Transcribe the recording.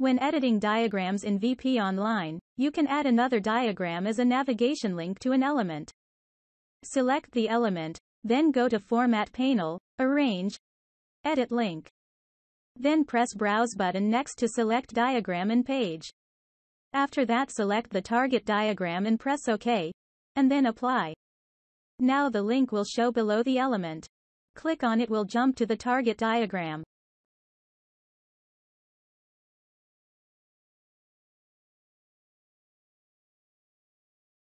When editing diagrams in VP Online, you can add another diagram as a navigation link to an element. Select the element, then go to Format panel, Arrange, Edit link. Then press Browse button next to select diagram and page. After that select the target diagram and press OK. And then apply. Now the link will show below the element. Click on it will jump to the target diagram.